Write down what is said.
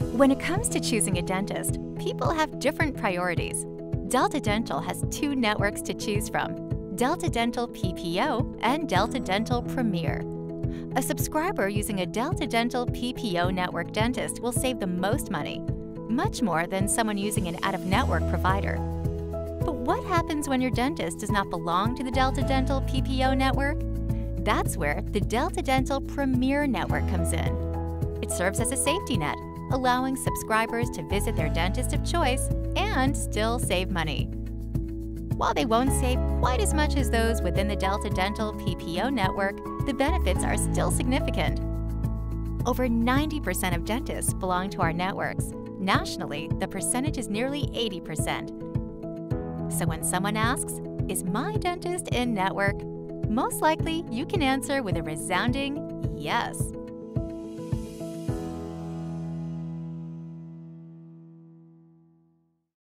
When it comes to choosing a dentist, people have different priorities. Delta Dental has two networks to choose from Delta Dental PPO and Delta Dental Premier. A subscriber using a Delta Dental PPO network dentist will save the most money, much more than someone using an out of network provider. But what happens when your dentist does not belong to the Delta Dental PPO network? That's where the Delta Dental Premier Network comes in. It serves as a safety net, allowing subscribers to visit their dentist of choice and still save money. While they won't save quite as much as those within the Delta Dental PPO network, the benefits are still significant. Over 90% of dentists belong to our networks. Nationally, the percentage is nearly 80%. So when someone asks, Is my dentist in network? Most likely, you can answer with a resounding yes.